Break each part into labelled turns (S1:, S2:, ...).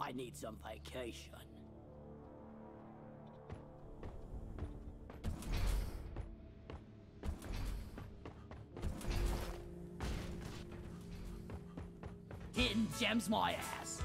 S1: I need some vacation. Hidden gems my ass.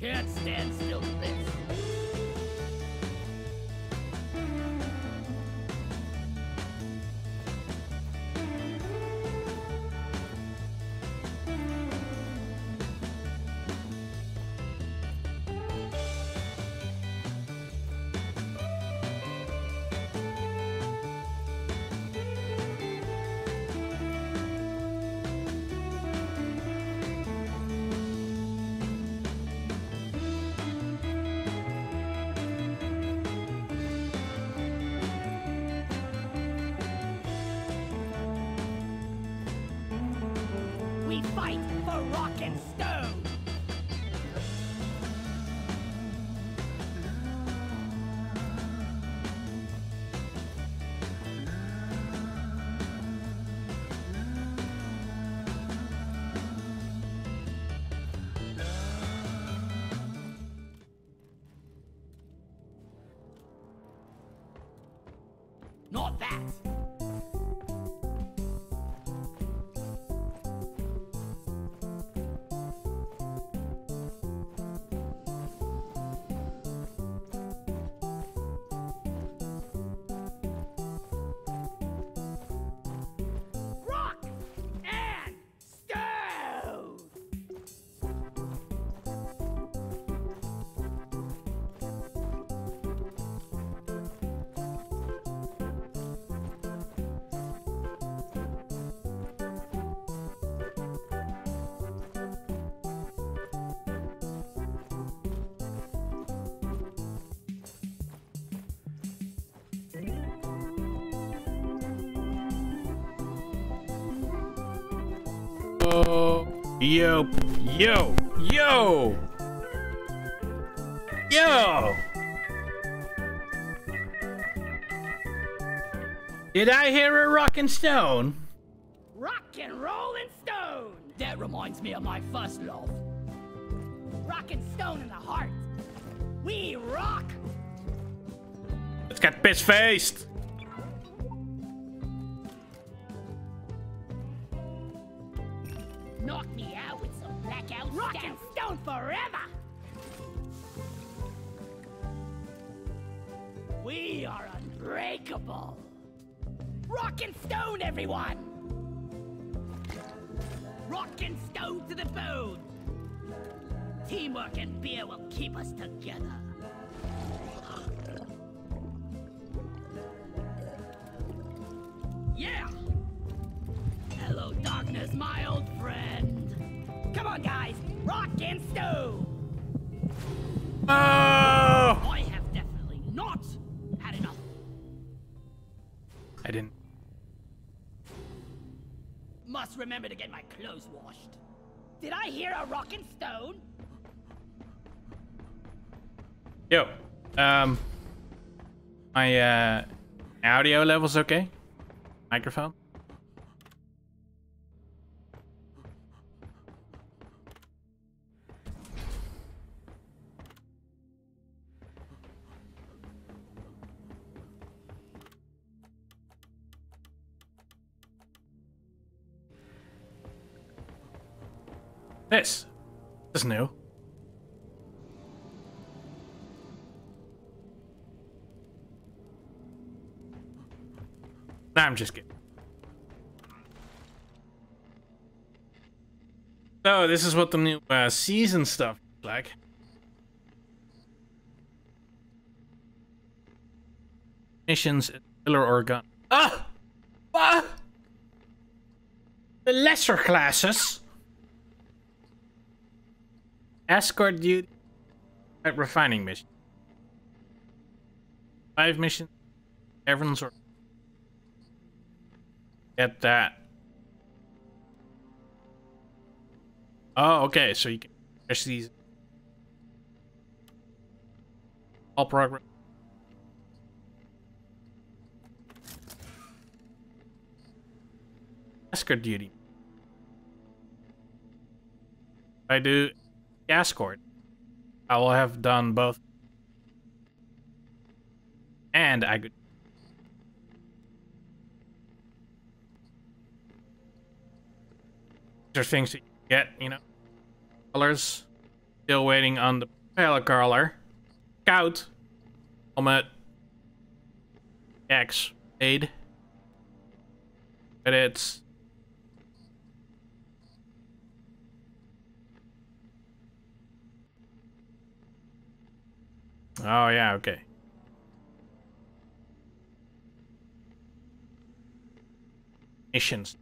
S1: Can't stand still to this.
S2: Yo, yo, yo, yo. Did I hear a rockin' stone?
S1: Rock and rollin' stone. That reminds me of my first love. Rock and stone in the heart. We rock.
S2: Let's get piss faced.
S1: everyone! Rock and stone to the bone! Teamwork and beer will keep us together. Yeah! Hello, darkness, my old friend! Come on, guys! Rock and stone!
S2: Oh!
S1: I have definitely not had enough.
S2: I didn't
S1: must remember to get my clothes washed. Did I hear a rock and stone?
S2: Yo, um, my uh, audio levels okay? Microphone. This. Is new. Nah, I'm just kidding. So this is what the new uh, season stuff like. Missions, pillar or gun. Ah! Ah! The lesser classes. Escort duty at refining mission. Five missions. Everyone's Get that. Oh, okay. So you can finish these. All progress. Escort duty. I do escort, I will have done both. And I could are things that you get, you know. Colors. Still waiting on the propeller color. Scout. Helmet. X. Aid. But it's... Oh, yeah, okay. Missions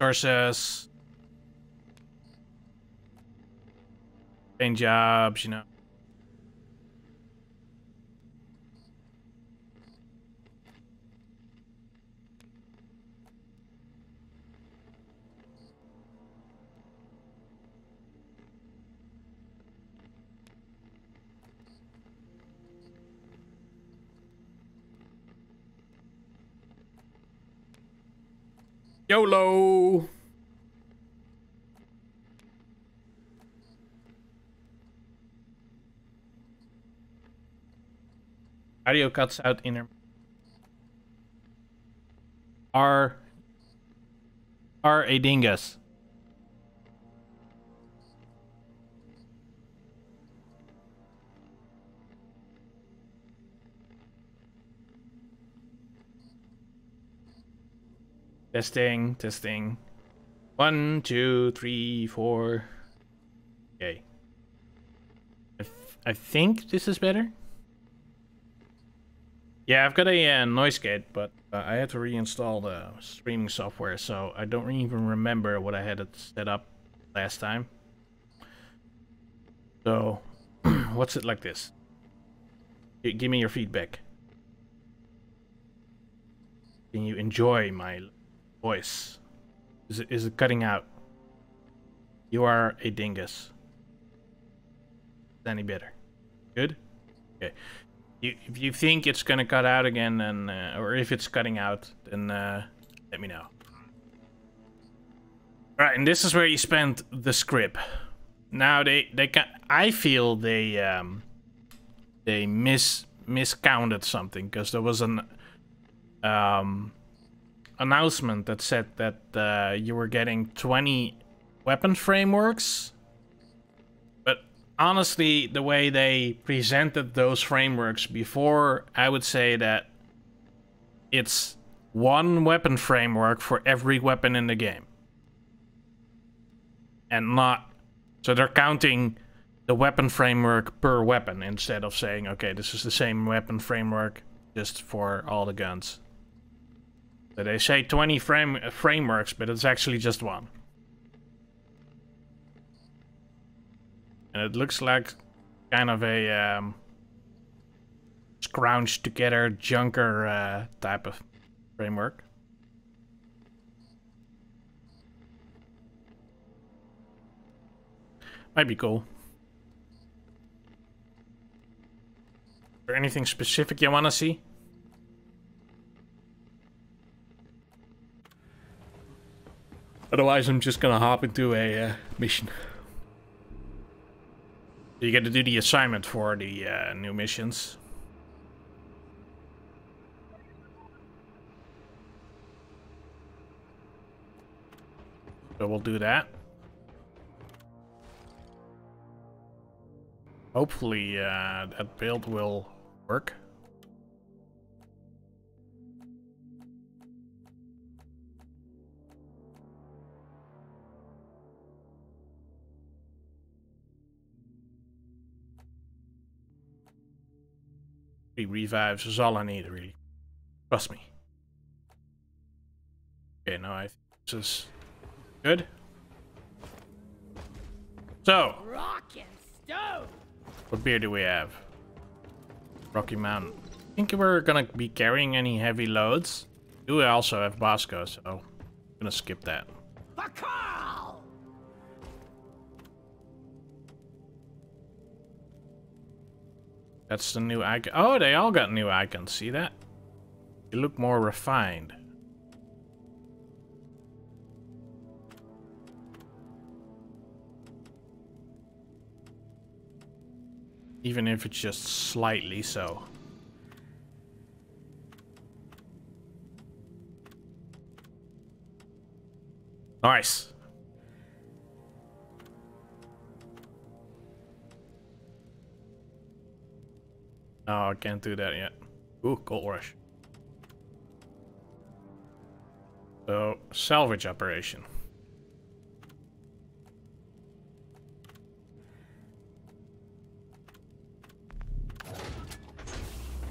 S2: sources, paying jobs, you know. YOLO! Audio cuts out inner. Are are a dingus. Testing, testing. One, two, three, four. Okay. I, th I think this is better. Yeah, I've got a uh, noise gate, but uh, I had to reinstall the streaming software, so I don't even remember what I had it set up last time. So, what's it like this? Give me your feedback. Can you enjoy my voice? Is it, is cutting out? You are a dingus. Any better? Good? Okay. You, if you think it's gonna cut out again, then, uh, or if it's cutting out, then uh, let me know. Right, and this is where you spend the scrip. Now they they can. I feel they um they mis miscounted something because there was an um announcement that said that uh, you were getting 20 weapon frameworks. But honestly, the way they presented those frameworks before, I would say that it's one weapon framework for every weapon in the game. And not... So they're counting the weapon framework per weapon instead of saying, okay, this is the same weapon framework just for all the guns. They say 20 frame frameworks, but it's actually just one. And it looks like kind of a um, scrounged together junker uh, type of framework. Might be cool. Is there anything specific you want to see? Otherwise, I'm just gonna hop into a uh, mission. You get to do the assignment for the uh, new missions. So we'll do that. Hopefully uh, that build will work. Three revives is all I need, really. Trust me. Okay, now I think this is good. So,
S1: Rock and stone.
S2: what beer do we have? Rocky Mountain. I Think we're gonna be carrying any heavy loads? Do we also have Bosco, so I'm gonna skip that. That's the new icon. Oh, they all got new icons. See that? They look more refined. Even if it's just slightly so. Nice. Oh, I can't do that yet. Ooh, gold rush. So, salvage operation.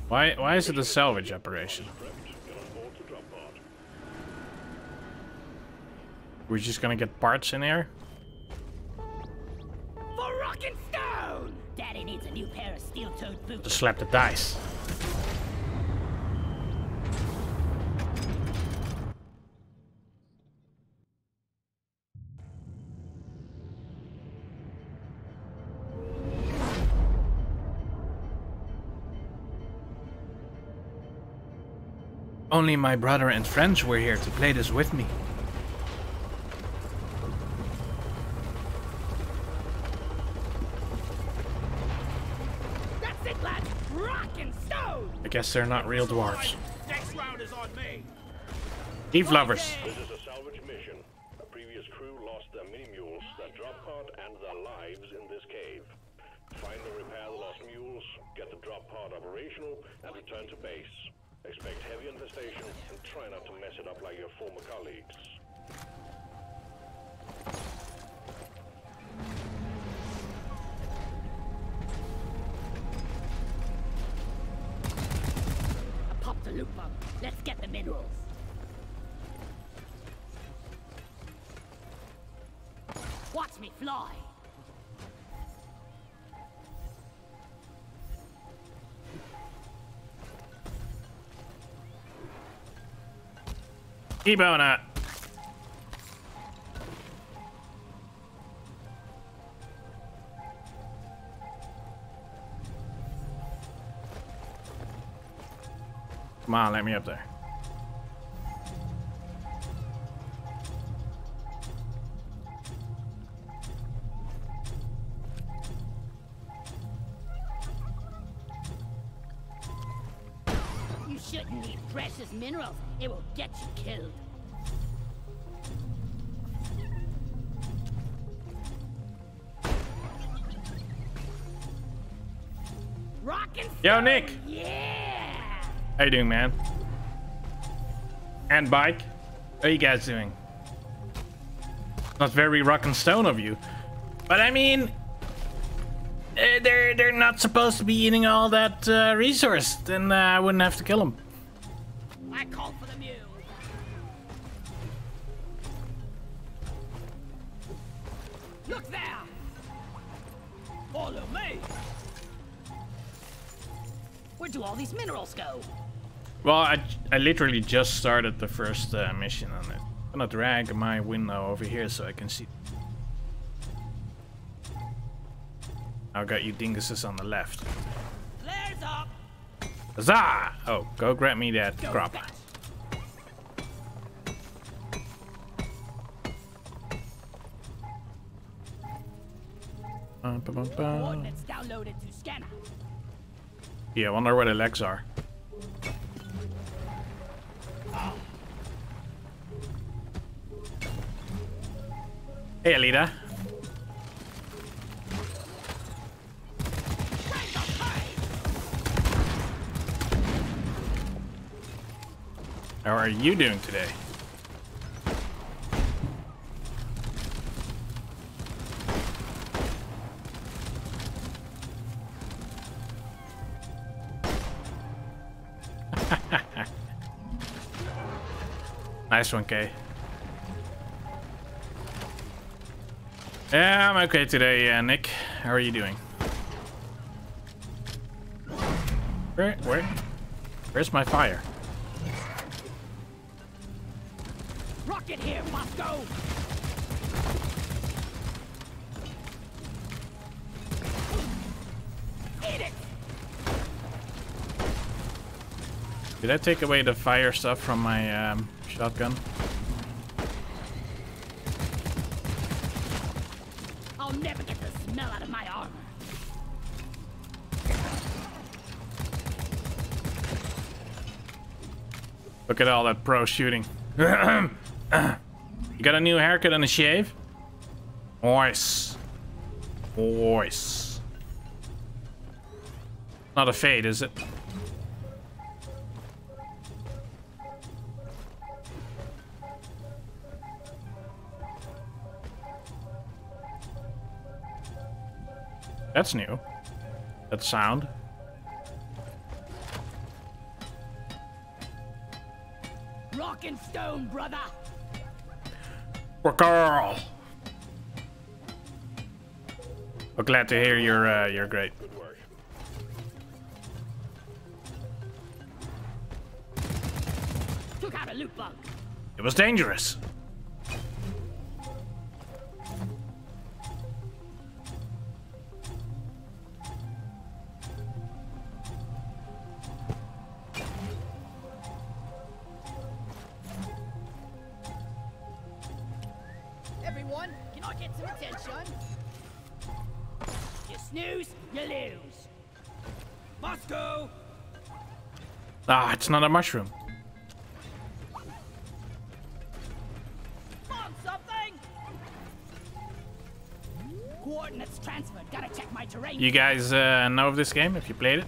S2: Why, why is it a salvage operation? We're just gonna get parts in there?
S1: Daddy needs a new pair of steel-toed boots.
S2: Just slap the dice. Only my brother and friends were here to play this with me.
S1: That's it, lads. Rock and stone.
S2: I guess they're not real dwarves.
S1: Next round is on me.
S2: Eve lovers.
S3: This is a salvage mission. A previous crew lost their mini mules, their drop pod, and their lives in this cave. Find and repair the lost mules, get the drop pod operational, and return to base. Expect heavy infestation, and try not to mess it up like your former colleagues.
S1: Let's get the minerals. Watch me fly.
S2: Keep on. Come on, let me up there.
S1: You shouldn't need precious minerals. It will get you killed.
S2: Yo, Nick. How you doing, man? And bike? How you guys doing? Not very rock and stone of you. But I mean, eh, they're they're not supposed to be eating all that uh, resource. Then uh, I wouldn't have to kill them.
S1: Where do all these minerals go?
S2: Well, I, I literally just started the first uh, mission on it. I'm gonna drag my window over here so I can see. I've got you dinguses on the left.
S1: Flares up!
S2: Huzzah! Oh, go grab me that
S1: Go
S2: crop.
S1: Coordinates downloaded to scanner.
S2: Yeah, I wonder where the legs are. Hey, Alita. How are you doing today? Nice one, Kay. Yeah, I'm okay today, uh, Nick. How are you doing? Where, where, where's my fire?
S1: Rocket here, Bosco! Eat it!
S2: Did I take away the fire stuff from my um, shotgun?
S1: I'll never get the smell out of my armor.
S2: Look at all that pro shooting. you got a new haircut and a shave? Nice. Nice. Not a fade, is it? That's new. That sound.
S1: Rock and stone, brother!
S2: Girl. Well, glad to hear you're uh, you're great.
S3: Work.
S1: Took out a loot bug.
S2: It was dangerous. It's not a mushroom.
S1: On something! Coordinates transferred. Gotta check my terrain.
S2: You guys uh, know of this game if you played it?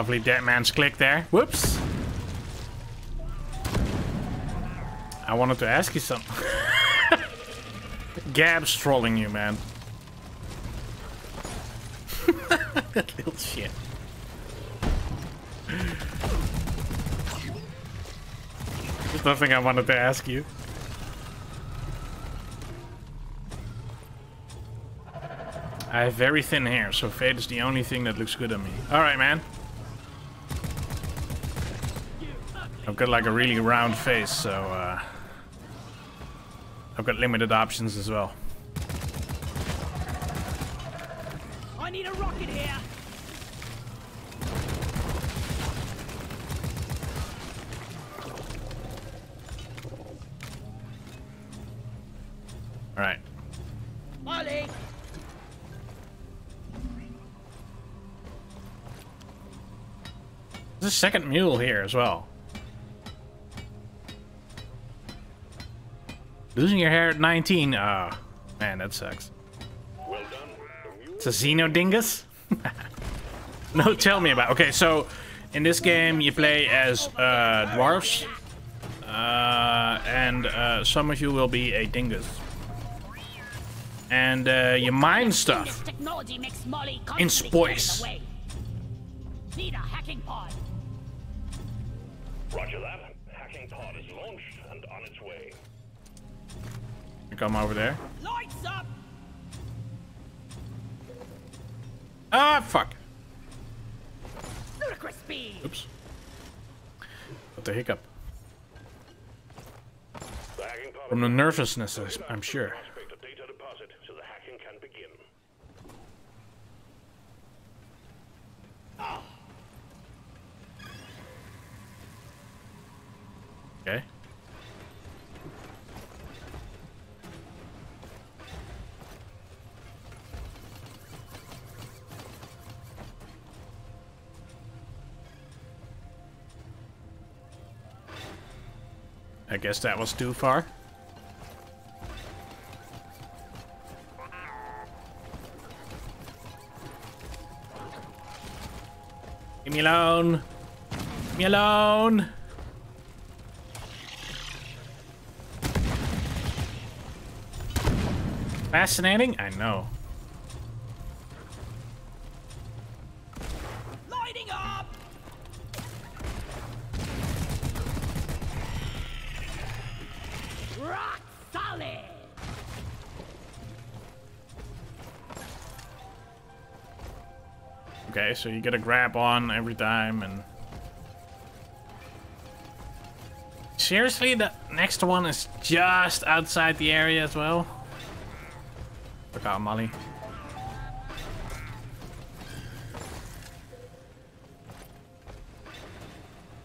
S2: Lovely dead man's click there. Whoops. I wanted to ask you something. Gab's trolling you, man. that little shit. There's nothing I wanted to ask you. I have very thin hair, so fade is the only thing that looks good on me. Alright, man. Got like a really round face, so uh, I've got limited options as well.
S1: I need a rocket here.
S2: Alright.
S1: Molly!
S2: There's a second mule here as well. Losing your hair at 19. Ah, man, that sucks.
S3: Well done.
S2: It's a Xenodingus? no, tell me about. Okay, so in this game you play as uh, dwarves, uh, and uh, some of you will be a dingus, and uh, you mine stuff.
S1: technology makes Molly
S2: In
S1: constantly
S2: space.
S1: stand in the way. Need a hacking pod.
S3: Roger that. Hacking pod is launched and on its way.
S2: Come over there.
S1: Lights up!
S2: Ah, fuck.
S1: Ludicrous speed!
S2: Oops. What the hiccup?
S3: The
S2: From the nervousness, I'm sure.
S3: prospect
S2: I guess that was too far. Leave me alone. Leave me alone. Fascinating? I know. So you get a grab on every time and... Seriously, the next one is just outside the area as well? Look out, Molly.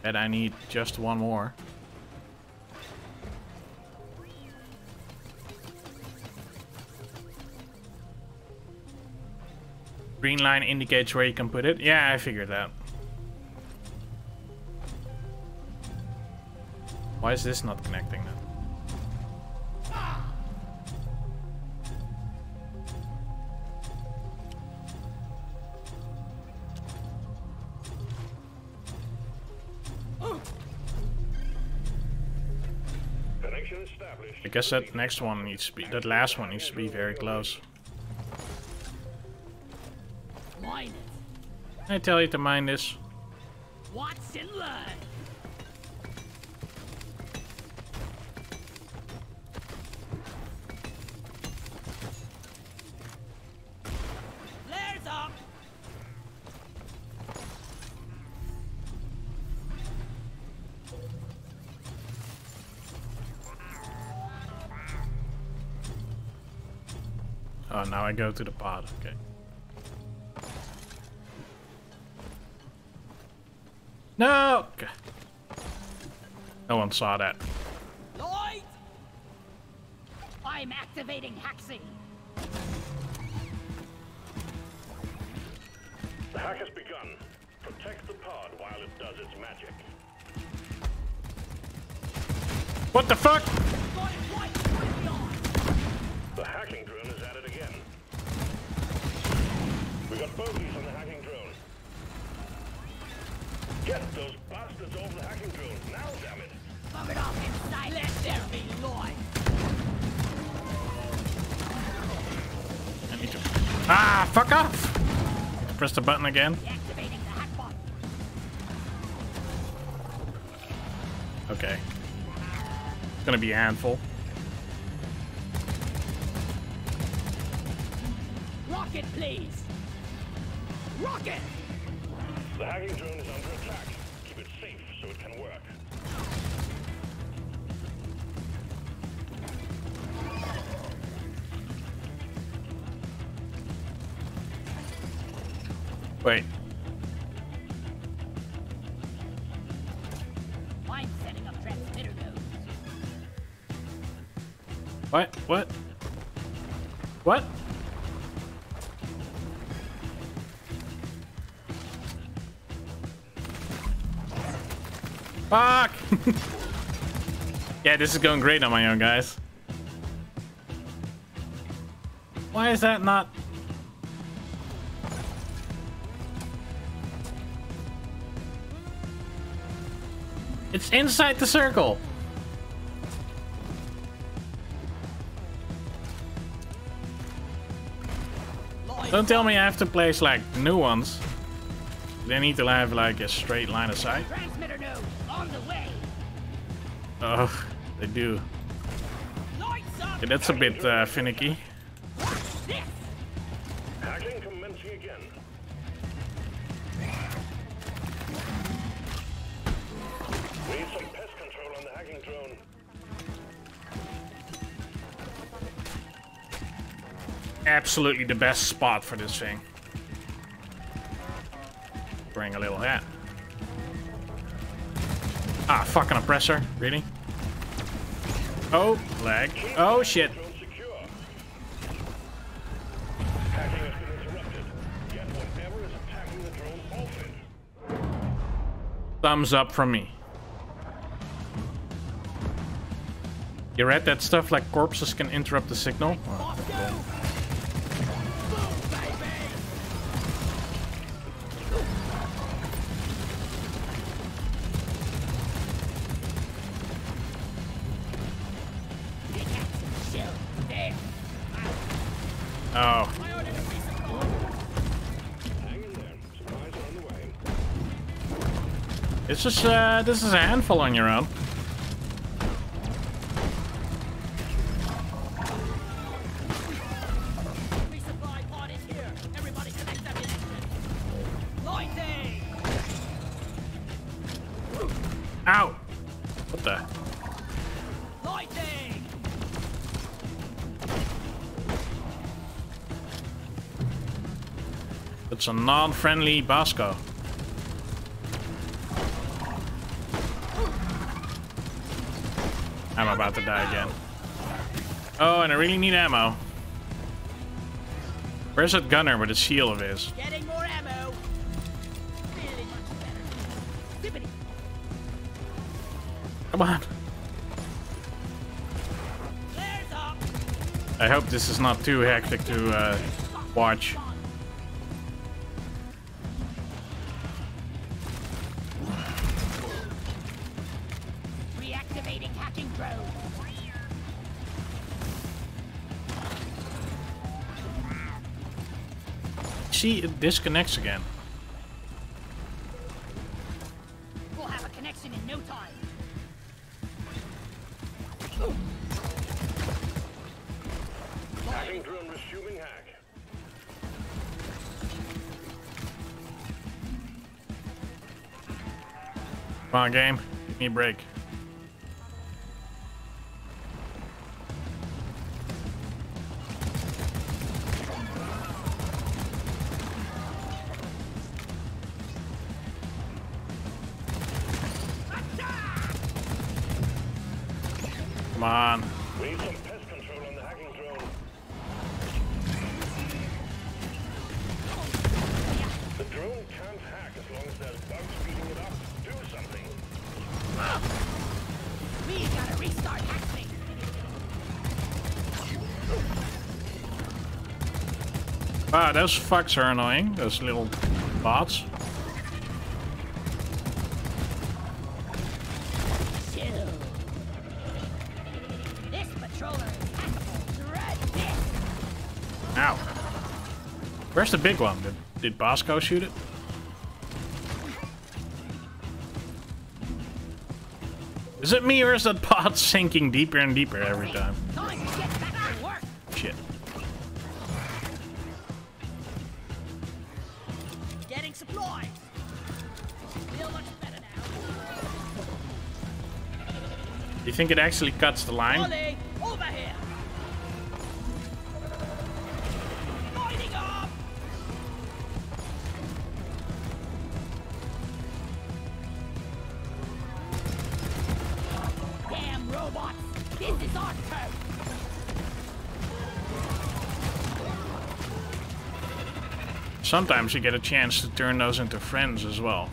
S2: Bet I need just one more. Green line indicates where you can put it. Yeah, I figured that. Why is this not connecting then? I guess that next one needs to be, that last one needs to be very close. I tell you to mind this.
S1: Watch and learn. Flares up!
S2: Oh, now I go to the pod. Okay. No! G- No one saw that.
S1: Lloyd! I'm activating Haxi.
S3: The hack has begun. Protect the pod while it does its magic.
S2: What the fuck?
S1: Got it right, put me on.
S3: The hacking drone is at it again. We got bogeys
S2: fuck off! Press the button again.
S1: Activating the hack bot.
S2: Okay. It's gonna be a handful.
S1: Rocket, please. Rocket!
S3: The hacking drone is
S2: yeah, this is going great on my own, guys. Why is that not... It's inside the circle. Don't tell me I have to place like new ones. They need to have like a straight line of sight.
S1: Transmitter node on the way.
S2: Oh, they do.
S1: Lights up.
S2: Okay, that's a bit uh, finicky.
S1: This.
S3: Hacking commencing again. We need some pest control on the hacking drone.
S2: Absolutely the best spot for this thing. Bring a little hat. Ah, fucking oppressor. Really? Oh, lag. Oh, shit. Thumbs up from me. You read that stuff like corpses can interrupt the signal? Oh, uh, this is a handful on your own. What the? It's a non-friendly Bosco. About to die again. Oh, and I really need ammo. Where's that gunner with his shield of his?
S1: Getting more ammo. Really much
S2: Come on. I hope this is not too hectic to uh, watch. See, it disconnects again.
S1: We'll have a connection in no time.
S3: Hacking drone resuming hack.
S2: Come on, game. Give me a break. Those fucks are annoying. Those little bots. Ow. Where's the big one? Did, did Bosco shoot it? Is it me or is that bot sinking deeper and deeper every time? Think it actually cuts the line? Sometimes you get a chance to turn those into friends as well.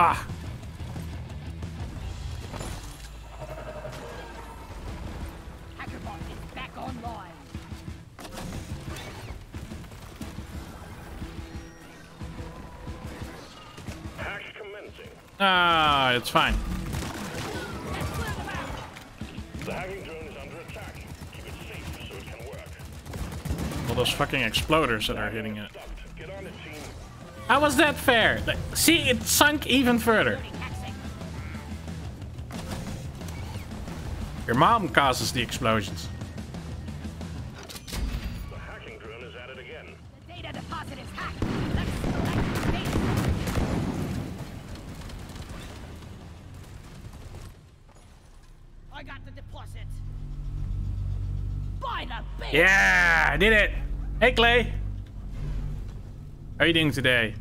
S2: Ah! Hackerbot is back online. Hack commencing. Ah, it's fine.
S3: The hacking drone is under attack. Keep it safe so it can work.
S2: All those fucking exploders that are hitting it. How was that fair? See, it sunk even further. Your mom causes the explosions.
S3: The hacking drone is at it again.
S1: The data deposit is hacked. Let's select the data. I got the deposit. By the beach.
S2: Yeah, I did it. Hey, Clay. How are you doing today?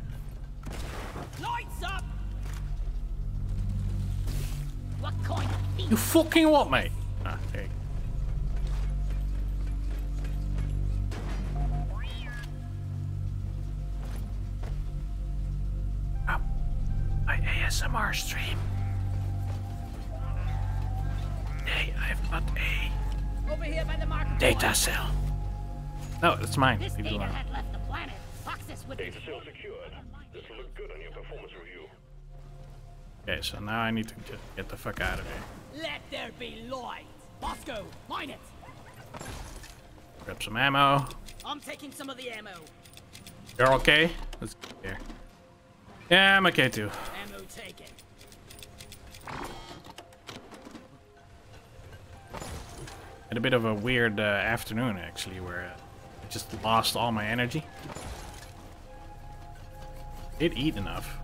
S1: Lights up. What kind of thief?
S2: You fucking what, mate? Ah, there you go. Ah, my ASMR stream. Hey, I've got a
S1: Over here by the
S2: data cell. No, it's mine. Leave it alone.
S1: Had left the planet. Access would be
S3: Data cell secured. This will look good on your performance review.
S2: Okay, so now I need to just get the fuck out of here.
S1: Let there be light. Bosco, mine it.
S2: Grab some ammo.
S1: I'm taking some of the ammo.
S2: You're okay? Let's get here. Yeah, I'm okay too.
S1: Ammo taken.
S2: Had a bit of a weird uh, afternoon actually, where uh, I just lost all my energy. Did eat enough.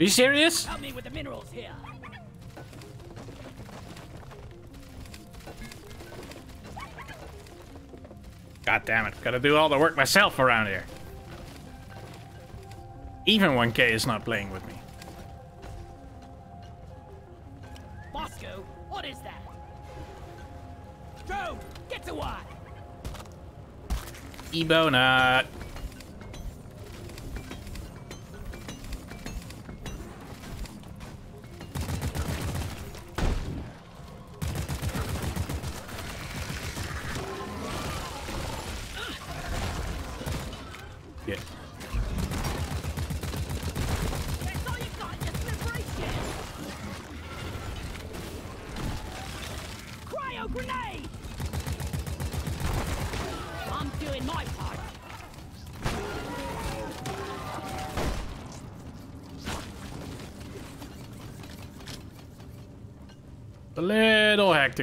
S2: Are you serious?
S1: Help me with the minerals here.
S2: God damn it, gotta do all the work myself around here. Even 1K is not playing with me.
S1: Bosco, what is that? Drone, get to work.
S2: Ebo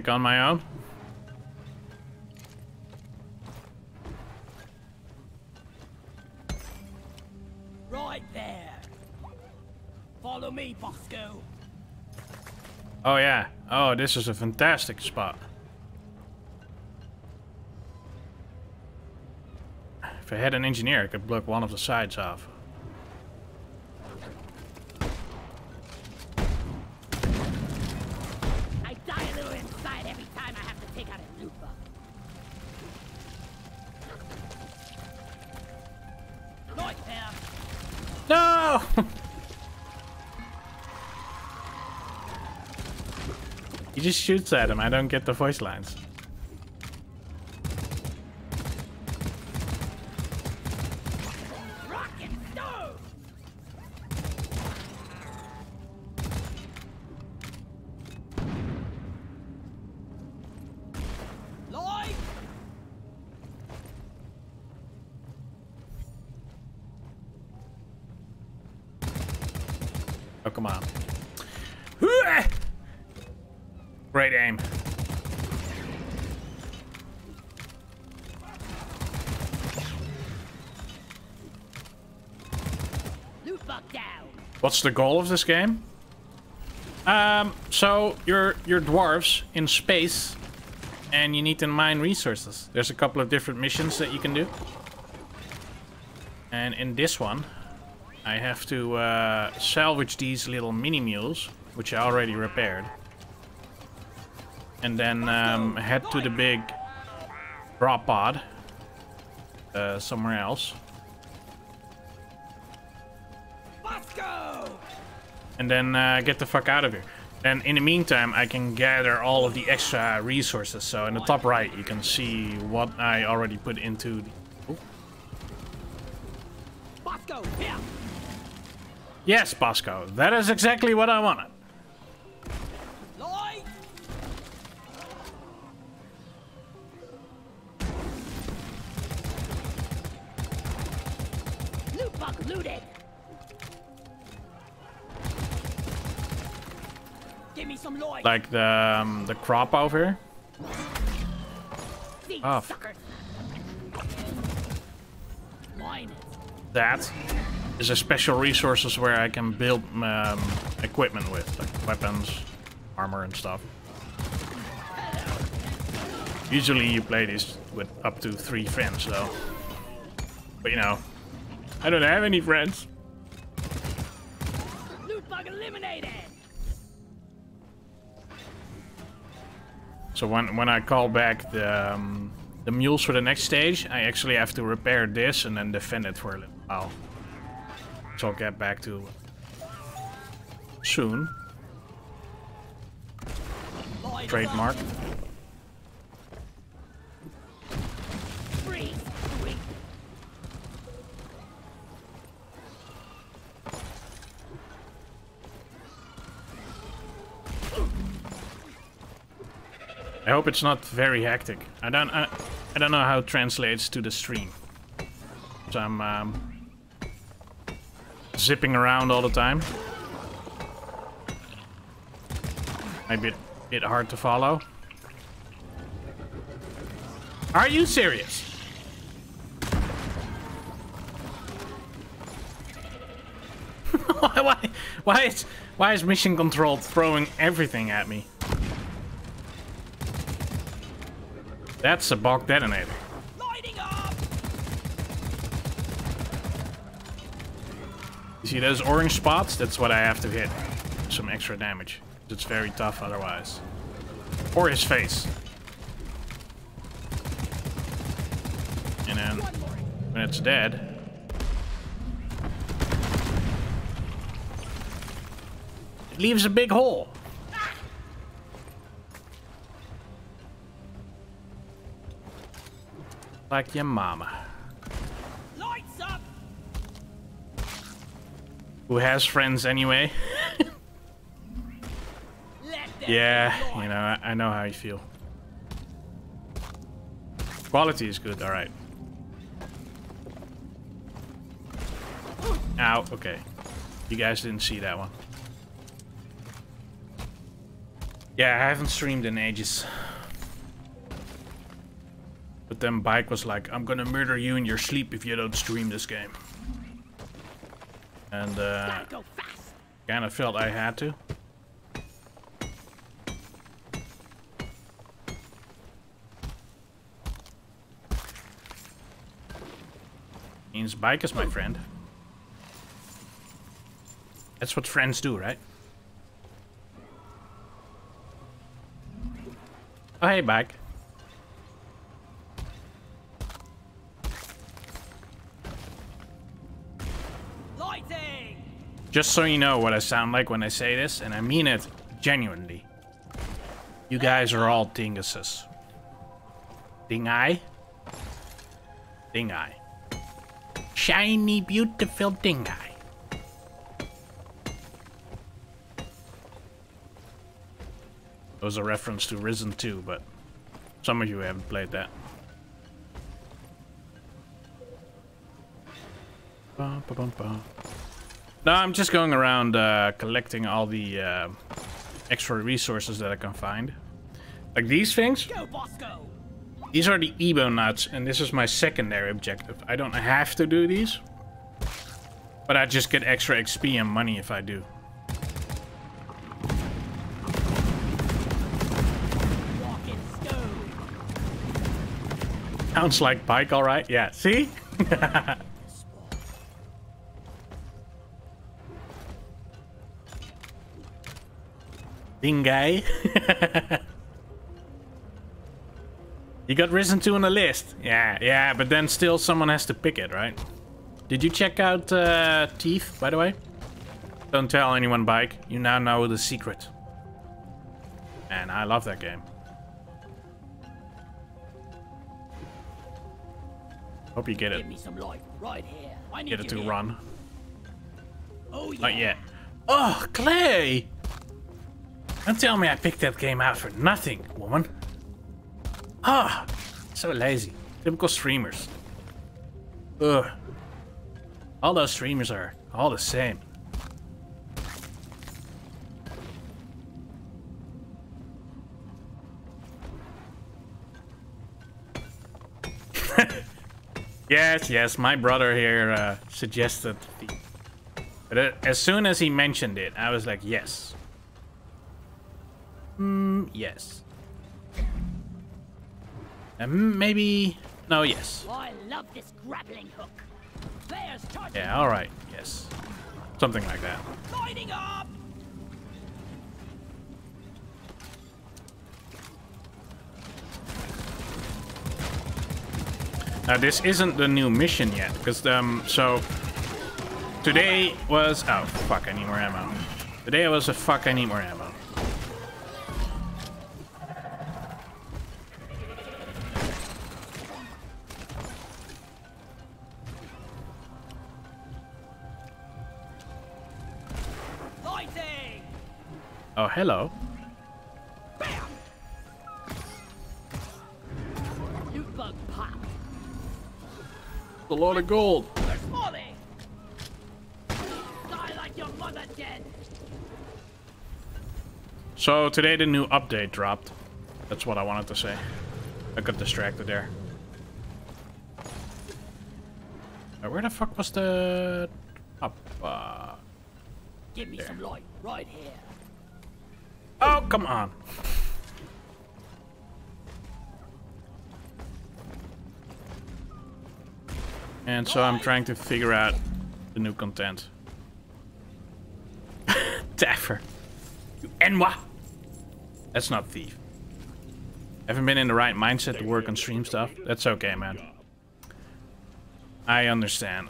S2: hectic on my own.
S1: Right there. Follow me, Bosco.
S2: Oh yeah. Oh, this is a fantastic spot. If I had an engineer, I could block one of the sides off. Just shoots at him. I don't get the voice lines. The goal of this game? Um, so you're you're dwarves in space, and you need to mine resources. There's a couple of different missions that you can do, and in this one, I have to uh, salvage these little mini mules, which I already repaired, and then um, head to the big drop pod uh, somewhere else. And then uh, get the fuck out of here. And in the meantime, I can gather all of the extra resources. So in the top right, you can see what I already put into the... Oh.
S1: Bosco, here!
S2: Yes, Bosco, that is exactly what I wanted. Like the um, the crop over here. Oh.
S1: suckers! Mine it.
S2: That is a special resources where I can build um, equipment with, like weapons, armor and stuff. Usually you play this with up to three friends though. But you know, I don't have any friends. So when when I call back the um, the mules for the next stage, I actually have to repair this and then defend it for a little while. So I'll get back to soon. Trademark. I hope it's not very hectic. I don't I, I don't know how it translates to the stream. So I'm um, zipping around all the time. Maybe a bit hard to follow. Are you serious? why, why, why is why is Mission Control throwing everything at me? That's a bulk detonator. You see those orange spots? That's what I have to hit. Some extra damage. It's very tough otherwise. Or his face. And then when it's dead. It leaves a big hole. Like your mama.
S1: Lights up!
S2: Who has friends anyway. Yeah, you know, I, I know how you feel. Quality is good, alright. Ow, okay. You guys didn't see that one. Yeah, I haven't streamed in ages. But then Bike was like, I'm gonna murder you in your sleep if you don't stream this game. And uh,
S1: Gotta go fast!
S2: kind of felt I had to. Means bike is my friend. That's what friends do, right? Oh, hey, bike. Just so you know what I sound like when I say this, and I mean it genuinely. You guys are all dinguses. Ding-eye? Ding-eye. Shiny, beautiful ding-eye. It was a reference to Risen 2, but some of you haven't played that. Ba, ba, ba. No, I'm just going around uh, collecting all the uh, extra resources that I can find. Like these things.
S1: Go, Bosco!
S2: These are the Ebonuts, and this is my secondary objective. I don't have to do these. But I just get extra XP and money if I do. Sounds like bike, alright? Yeah, see? Dingai. you got Risen 2 on the list. Yeah, yeah, but then still someone has to pick it, right? Did you check out uh, Teeth, by the way? Don't tell anyone, Bike. You now know the secret. And I love that game. Hope you get it.
S1: Give me some light right here. I need
S2: Get it to
S1: here.
S2: run.
S1: Oh yeah.
S2: Not yet. Oh, Clay! Don't tell me I picked that game out for nothing, woman. Ah, so lazy. Typical streamers. Ugh. All those streamers are all the same. yes, yes, my brother here uh, suggested the but uh, as soon as he mentioned it, I was like, yes. Hmm, yes. And maybe... No, yes.
S1: I love this grappling hook. Charging.
S2: Yeah, alright, yes. Something like that.
S1: Lighting up.
S2: Now, this isn't the new mission yet, because, um, so... Today was... Oh, fuck, I need more ammo. Today was a fuck, I need more ammo. Oh, hello.
S1: Bam. Loot bug pop.
S2: A lot of gold.
S1: There's Molly. Die like your mother dead.
S2: So today the new update dropped. That's what I wanted to say. I got distracted there. Where the fuck was the up? Uh,
S1: Give me some light right here.
S2: Oh, come on. And so I'm trying to figure out the new content. Daffer. You Enwa! That's not thief. Haven't been in the right mindset to work on stream stuff. That's okay, man. I understand.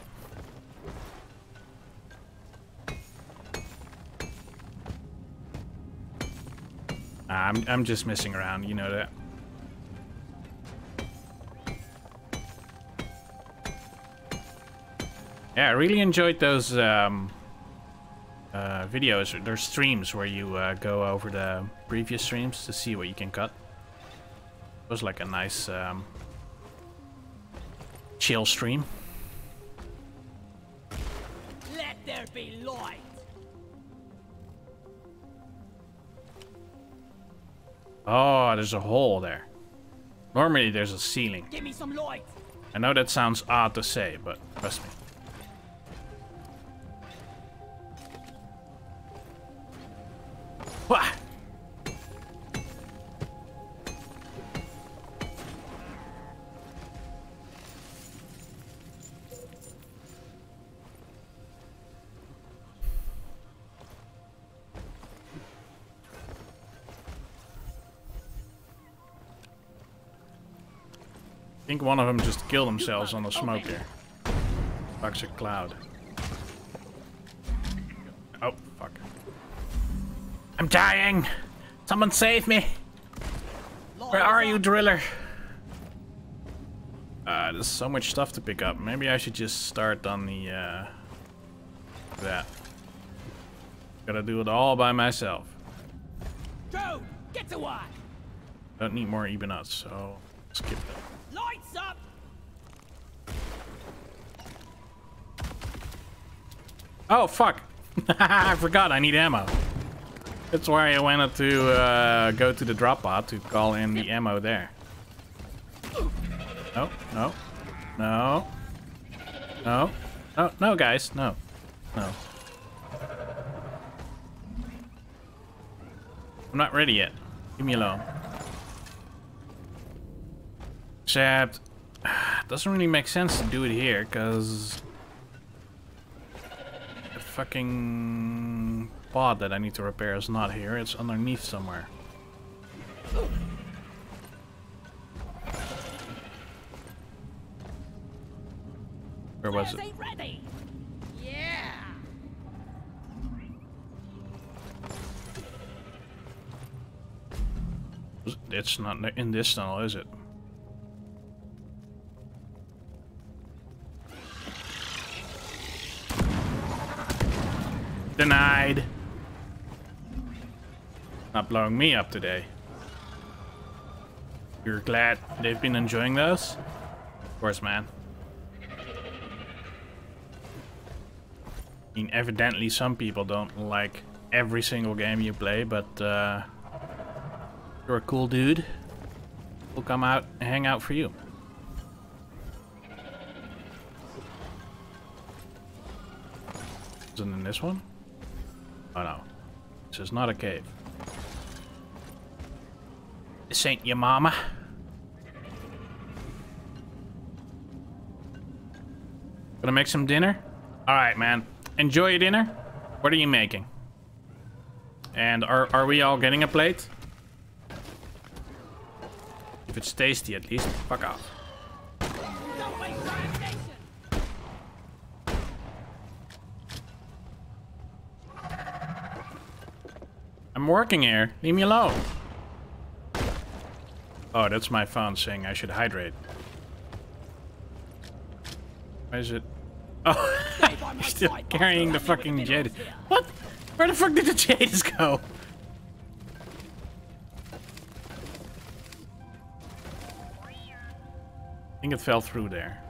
S2: I'm I'm just messing around, you know that. Yeah, I really enjoyed those um, uh, videos, or streams where you uh, go over the previous streams to see what you can cut. It was like a nice um, chill stream.
S1: Let there be light.
S2: Oh, there's a hole there. Normally there's a ceiling.
S1: Give me some light.
S2: I know that sounds odd to say, but trust me. Wah! Think one of them just killed themselves on the smoke there. Toxic cloud. Oh, fuck. I'm dying! Someone save me! Where are you, driller? Uh, there's so much stuff to pick up. Maybe I should just start on the, uh... That. Gotta do it all by myself.
S1: Go. Get to work.
S2: Don't need more Ebonuts, so skip that.
S1: Lights up.
S2: Oh, fuck! I forgot I need ammo. That's why I wanted to uh, go to the drop pod to call in the ammo there. No, no, no, no, no, no, guys, no, no. I'm not ready yet. Leave me alone. Except, doesn't really make sense to do it here, because fucking pod that I need to repair is not here, it's underneath somewhere. Where was it? It's not in this tunnel, is it? Denied. Not blowing me up today. You're glad they've been enjoying those? Of course, man. I mean, evidently some people don't like every single game you play, but uh, you're a cool dude. We'll come out and hang out for you. Isn't in this one? Oh no. This is not a cave. This ain't your mama. Gonna make some dinner? Alright, man. Enjoy your dinner. What are you making? And are, are we all getting a plate? If it's tasty, at least. Fuck off.
S1: Don't waste Fire Station!
S2: I'm working here. Leave me alone. Oh, that's my phone saying I should hydrate. Why is it? Oh,
S1: Stay by my
S2: you're still carrying the fucking Jade. What? Where the fuck did the Jades go? I think it fell through there.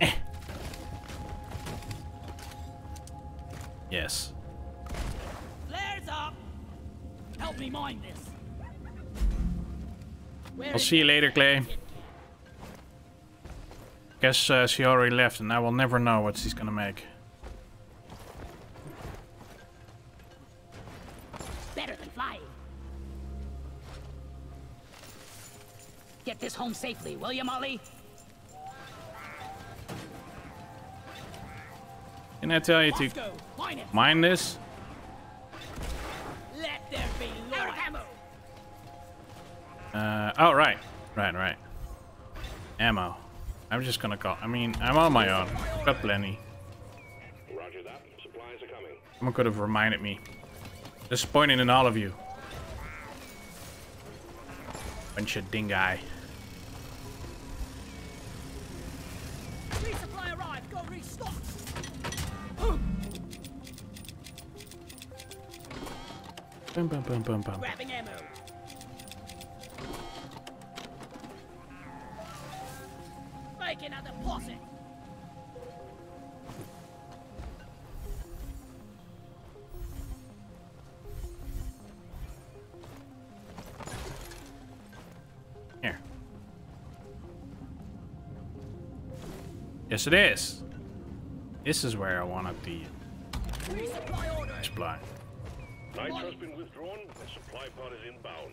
S2: Eh. Yes.
S1: Mine this. Where
S2: I'll see you later, Clay. Guess uh, she already left, and I will never know what she's gonna make.
S1: Better than flying. Get this home safely, will you, Molly?
S2: Can I tell you to
S1: Bosco, mine it.
S2: mind this? Uh, oh, right. Right, right. Ammo. I'm just gonna call. I mean, I'm on my own. I've Got plenty.
S3: Roger that. Supplies are coming.
S2: Someone could have reminded me. Disappointing in all of you. Bunch of dingai.
S1: Resupply arrived. Go restock.
S2: Bum, bum, bum, bum, bum.
S1: Grabbing ammo. Making a deposit.
S2: Here. Yes, it is. This is where I wanted the
S1: Resupply order.
S2: supply.
S3: Nitro's been withdrawn and supply pod is inbound.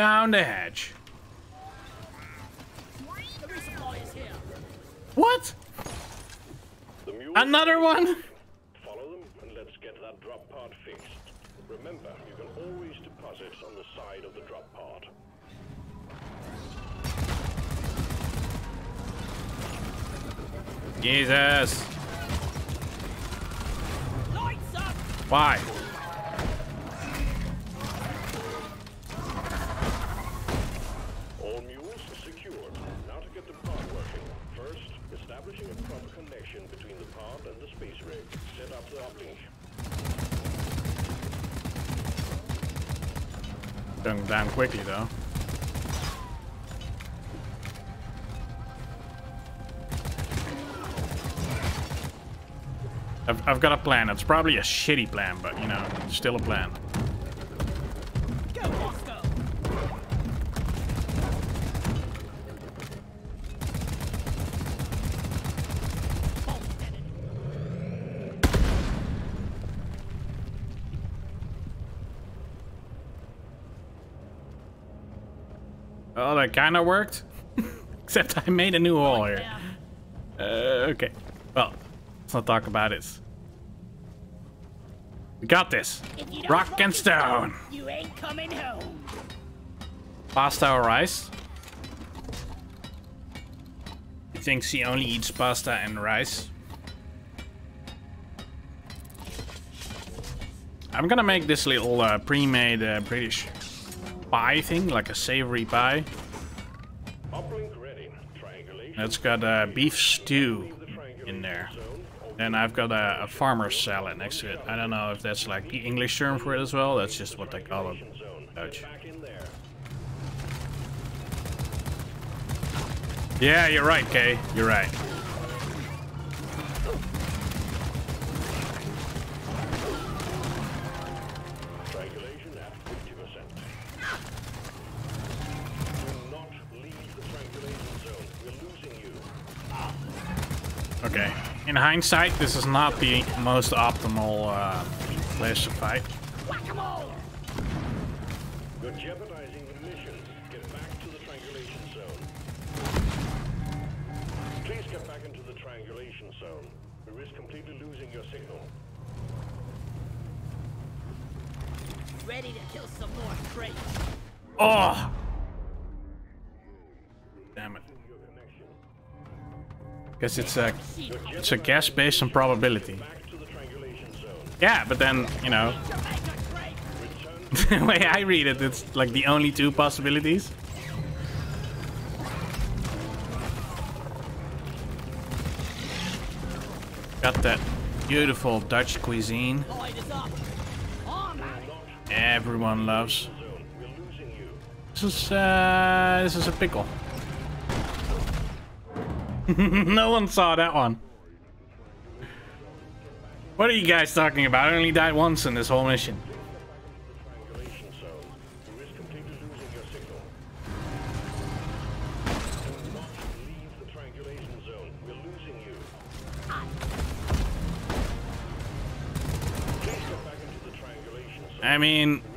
S1: Down the hatch.
S2: The
S1: resupply is here.
S2: What?
S3: The
S2: Another one?
S3: follow them and let's get that drop pod fixed. Remember, you can always deposit on the side of the drop pod.
S2: Jesus.
S1: Lights up.
S2: Why? Down quickly though. I've, I've got a plan. It's probably a shitty plan, but you know, still a plan. kind of worked. Except I made a new hole oh,
S1: here.
S2: Uh, okay. Well, let's not talk about it. We got this. Rock and stone.
S1: You ain't coming home.
S2: Pasta or rice? He thinks he only eats pasta and rice. I'm gonna make this little uh, pre-made uh, British pie thing, like a savory pie. It's got uh, beef stew in there. And I've got a, a farmer's salad next to it. I don't know if that's like the English term for it as well. That's just what they call it.
S3: There.
S2: Yeah, you're right, Kay. You're right. Hindsight, this is not the most optimal uh, place to fight.
S3: You're jeopardizing the mission. Get back to the triangulation zone. Please get back into the triangulation zone. We risk completely losing your signal.
S1: Ready to kill some more crates.
S2: Oh! Guess it's a it's a guess based on probability. Yeah, but then you know the way I read it, it's like the only two possibilities. Got that beautiful Dutch cuisine everyone loves. This is uh, this is a pickle. no one saw that one. What are you guys talking about? I only died once in this whole mission. I
S3: zone.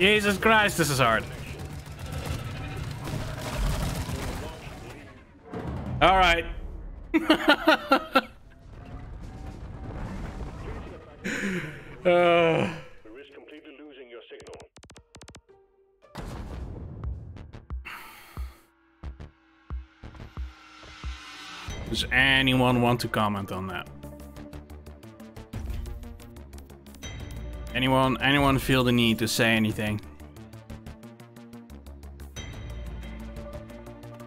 S2: Jesus Christ, this is hard. All right. uh,
S3: risk completely losing your signal.
S2: does anyone want to comment on that? Anyone? Anyone feel the need to say anything?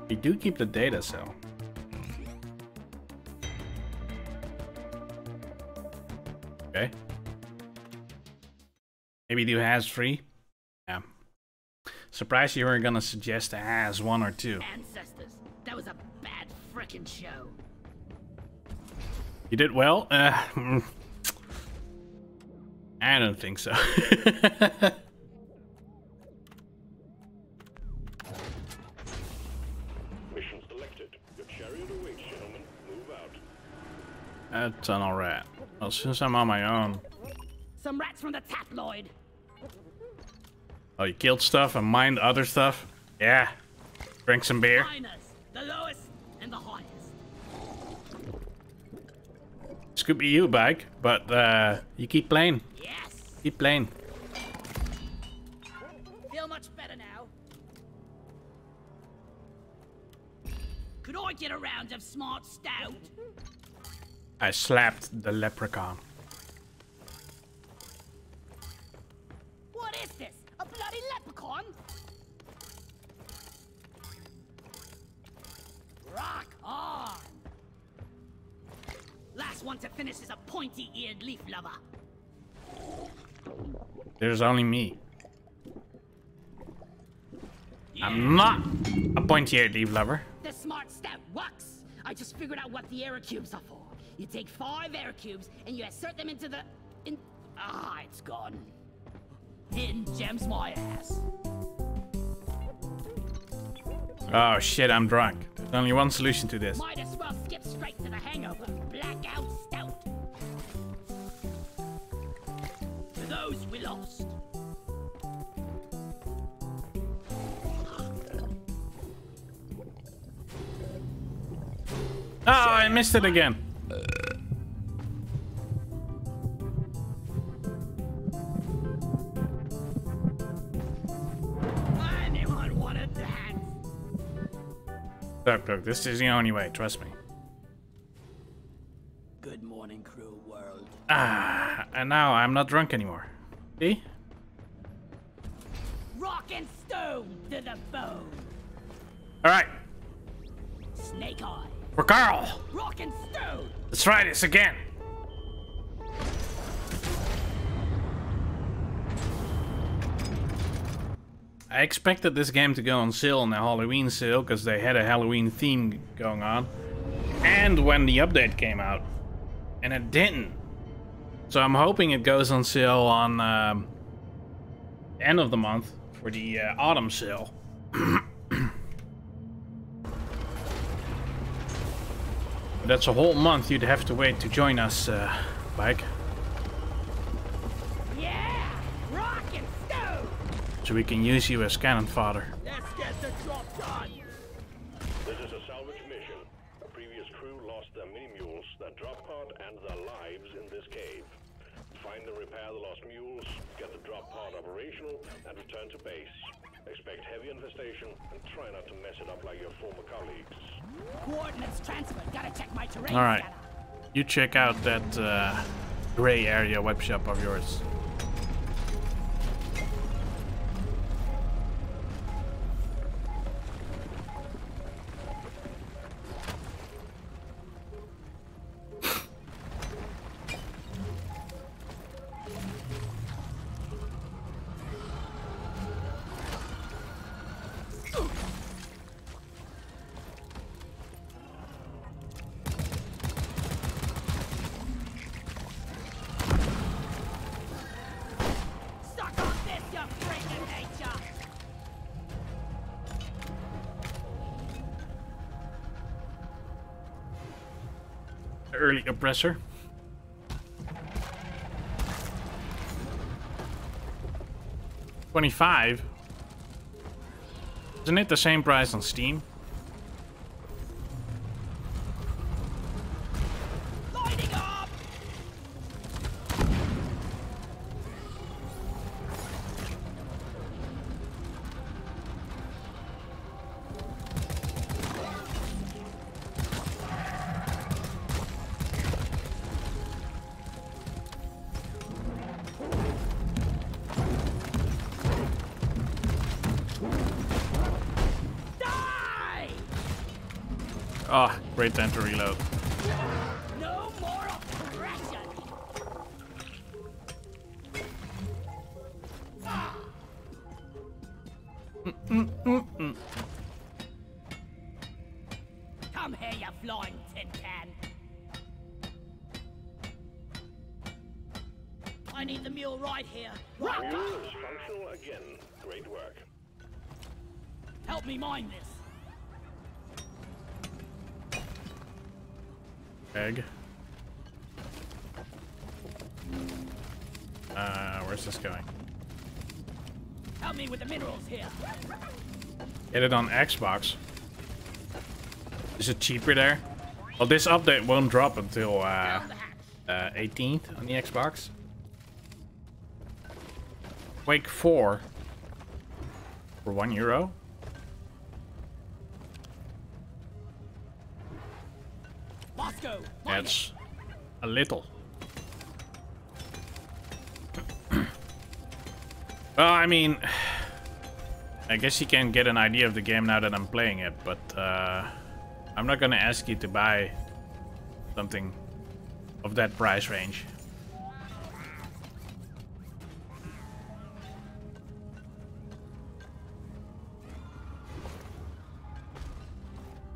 S2: We do keep the data so. Okay. Maybe do has free. Yeah. Surprised you weren't gonna suggest a has one or two.
S1: Ancestors. That was a bad frickin' show.
S2: You did well. Uh, I don't think so.
S3: Mission selected. Your chariot awaits, gentlemen. Move out.
S2: That's an alright. Well, since I'm on my own.
S1: Some rats from the tabloid.
S2: Oh, you killed stuff and mined other stuff? Yeah. Drink some beer.
S1: Miners.
S2: This could be you, bag, but uh, you keep playing.
S1: Yes.
S2: Keep playing.
S1: Feel much better now. Could I get a round of smart stout?
S2: I slapped the leprechaun.
S1: Last one to finish is a pointy-eared leaf lover.
S2: There's only me. I'm not a pointy-eared leaf lover.
S1: The smart step works. I just figured out what the error cubes are for. You take five error cubes and you insert them into the in. Ah, it's gone. Hidden gems my ass.
S2: Oh shit, I'm drunk. There's only one solution to this.
S1: Might as well skip straight to the hangover. Blackout stout. To those we lost.
S2: Oh, I missed it again. Look, look, this is the only way, trust me.
S1: Good morning, crew world.
S2: Ah, and now I'm not drunk anymore. See?
S1: Rock and stone to the bone.
S2: Alright,
S1: Snake eye.
S2: for Karl!
S1: Rock and stone.
S2: Let's try this again! I expected this game to go on sale on the Halloween sale because they had a Halloween theme going on. And when the update came out. And it didn't. So I'm hoping it goes on sale on um, end of the month for the uh, autumn sale. That's a whole month you'd have to wait to join us, uh, Bike.
S1: Yeah. Rock and stone.
S2: So we can use you as cannon fodder.
S1: Let's get the job done.
S3: This is a salvage mission. A previous crew lost their mini mules, their drop pod, and their lives in this cave. Find and repair the lost mules, get the drop pod operational, and return to base. Expect heavy infestation, and try not to mess it up like your former colleagues.
S1: Coordinates transferred. Gotta check my terrain
S2: Alright.
S1: scanner.
S2: You check out that uh, gray area web shop of yours. Oppressor. Twenty-five. Isn't it the same price on Steam? Great time to reload. Get it on Xbox. Is it cheaper there? Well, this update won't drop until uh,
S1: Down the hatch.
S2: uh, 18th on the Xbox. Quake 4 for one euro.
S1: Bosco.
S2: That's a little. well, I mean, I guess you can get an idea of the game now that I'm playing it, but uh, I'm not gonna ask you to buy something of that price range.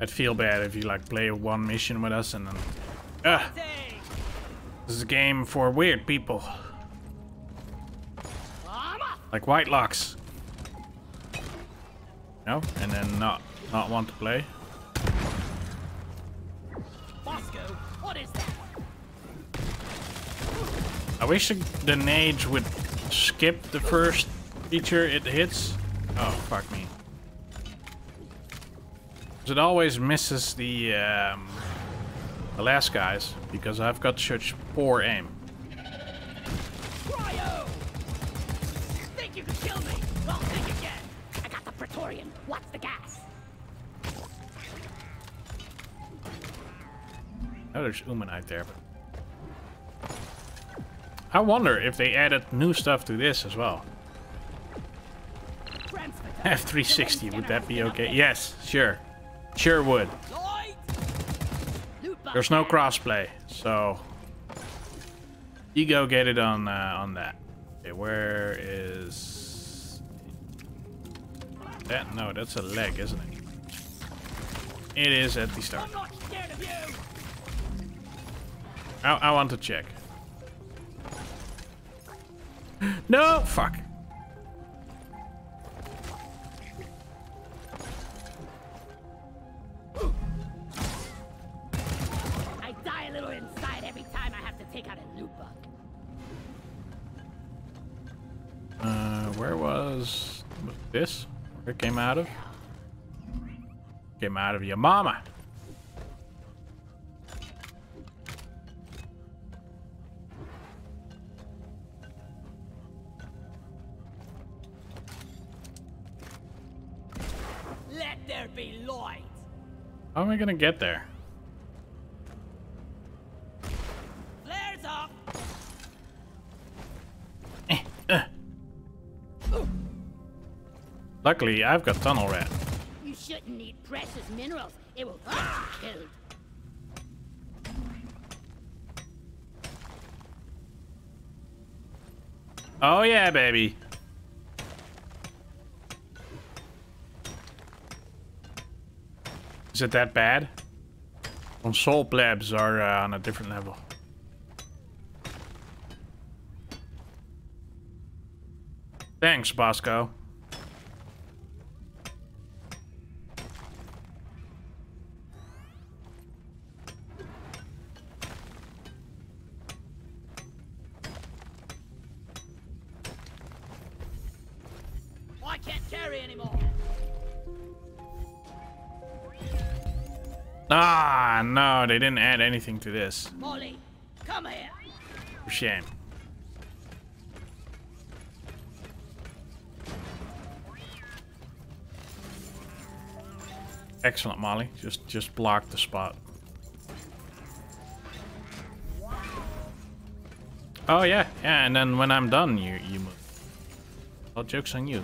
S2: I'd feel bad if you like play one mission with us and then. Ah, this is a game for weird people, like White Locks. No, and then not. not want to play.
S1: Bosco, what is that?
S2: I wish the, the Nage would skip the first feature it hits. Oh, fuck me. 'Cause It always misses the, um, the last guys, because I've got such poor aim. There's Umanite there. I wonder if they added new stuff to this as well. F360, would that be okay? Yes, sure. Sure would.
S1: Lloyd! Loot box
S2: There's no crossplay, so you go get it on uh, on that. Okay, where is that? No, that's a leg, isn't it? It is at the start. I, I want to check. No, fuck.
S1: I die a little inside every time I have to take out a bug.
S2: Uh, where was was this? Where it came out of? Came out of your mama.
S1: Be Lloyd!
S2: How am I gonna get there?
S1: Flares up!
S2: Eh, uh. Luckily, I've got tunnel rat.
S1: You shouldn't need precious minerals. It will get you killed.
S2: Oh yeah, baby. Is it that bad? Console plebs are uh, on a different level. Thanks, Bosco. They didn't add anything to this.
S1: Molly, come here.
S2: For shame. Excellent, Molly. Just just block the spot. Oh yeah, yeah, and then when I'm done, you you move. All jokes on you.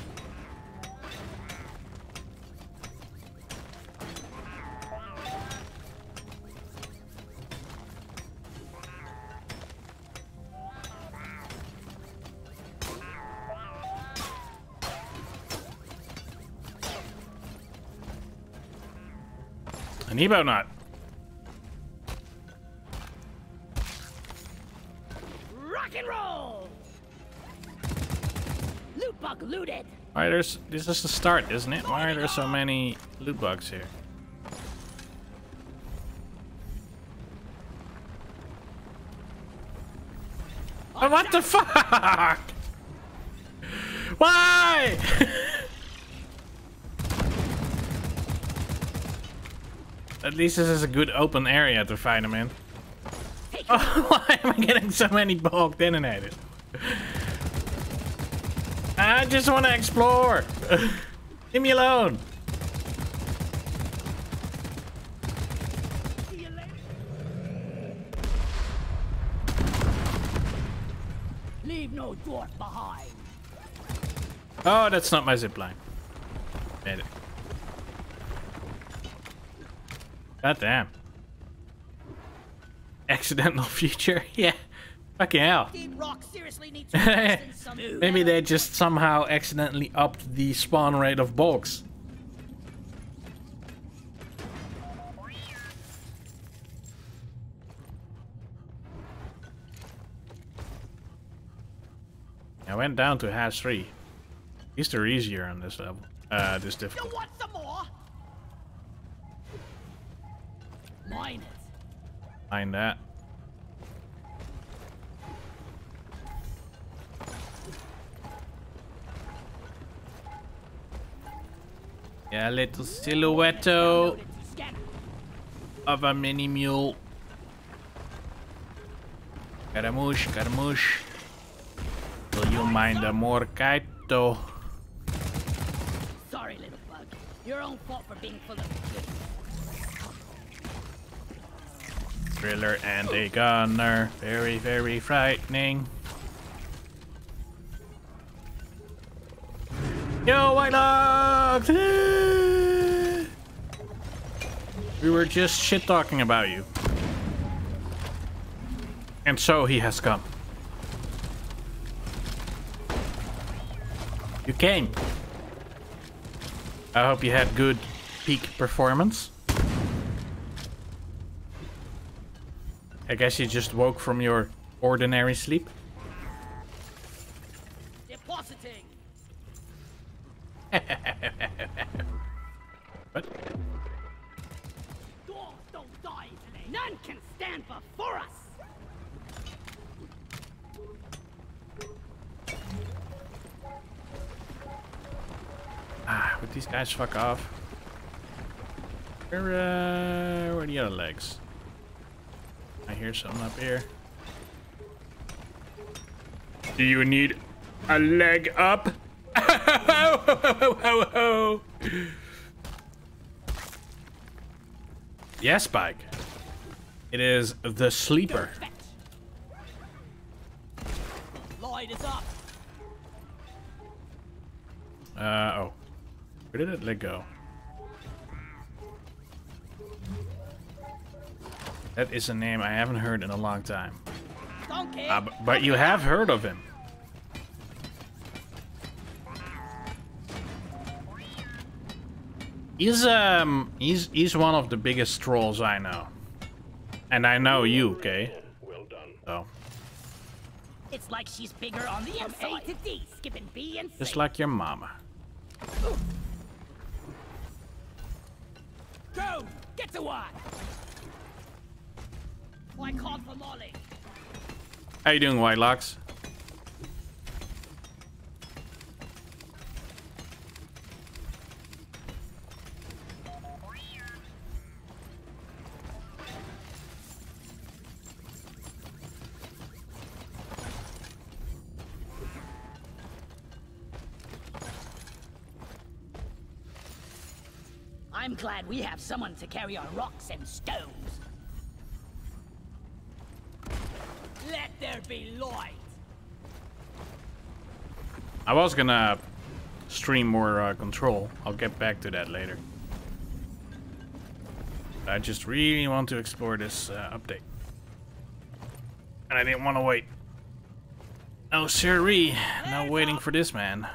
S2: An Ebonut.
S1: Rock and roll! Loot bug looted.
S2: Why there's this is the start, isn't it? Why are there so many loot bugs here? Oh, what the fuck? Why? At least this is a good open area to find them in. Oh, why am I getting so many bulk detonated? I just want to explore. Leave me alone.
S1: See you later. Leave no dwarf behind.
S2: Oh, that's not my zipline. Made it. God damn. Accidental future? Yeah. Fucking hell.
S1: Deep Rock seriously needs to invest in some
S2: Maybe they just somehow accidentally upped the spawn rate of bulks. I went down to Haz 3. These are easier on this level. Uh, this
S1: You
S2: difficult.
S1: want some more? Mine it.
S2: Find that. Yeah, little silhouette
S1: Download it to scanner.
S2: of a mini mule. Scaramouche, Scaramouche. Will you mind a more kaito?
S1: Sorry, little bug. Your own fault for being full of shit.
S2: Driller and a gunner. Very, very frightening. Yo, White Logs! We were just shit talking about you. And so he has come. You came. I hope you had good peak performance. I guess you just woke from your ordinary sleep.
S1: Depositing.
S2: What?
S1: Dogs don't die today. None can stand before us.
S2: Ah, would these guys fuck off? Where, uh, where are the other legs? I hear something up here. Do you need a leg up? yes, Spike. It is the sleeper.
S1: Fetch. Lloyd is up.
S2: Uh oh. Where did it let go? That is a name I haven't heard in a long time.
S1: Donkey.
S2: Uh, but you have heard of him. He's um he's he's one of the biggest trolls I know. And I know you, okay?
S3: Well done.
S2: So
S1: It's like she's bigger on the inside. A to D, skipping B and C.
S2: just like your mama.
S1: Go! Get to one! Why call for Molly?
S2: How you doing, White Locks?
S1: I'm glad we have someone to carry our rocks and stones. Let there be light.
S2: I was gonna stream more uh, control. I'll get back to that later. I just really want to explore this uh, update. And I didn't want to wait. Oh, siree. No waiting for this man.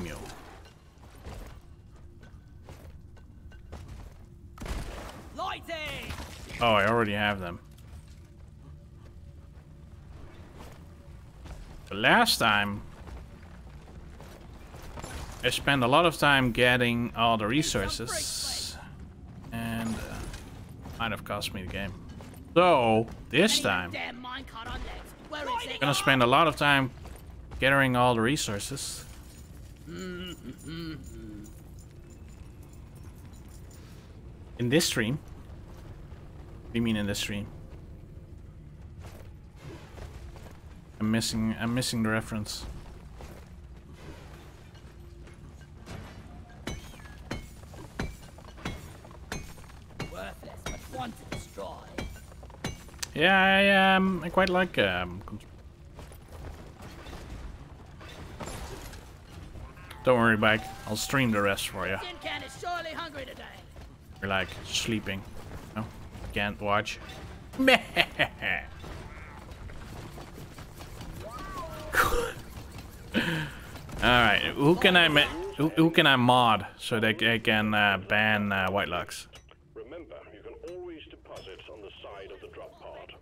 S2: Mule. Oh, I already have them. The last time, I spent a lot of time getting all the resources, and uh, might have cost me the game. So this time,
S1: Damn minecart on legs. Where is it?
S2: gonna spend a lot of time gathering all the resources. In this stream. What do you mean in this stream? I'm missing I'm missing the reference.
S1: Worthless, but fun to destroy.
S2: Yeah, I um I quite like um Don't worry, bike. I'll stream the rest for you.
S1: Tin can is surely hungry today.
S2: You're like sleeping. No, can't watch. All right, who can I who, who can I mod so they, they can uh, ban uh, White Lux?
S3: Remember, you can always deposit on the side of the drop pod.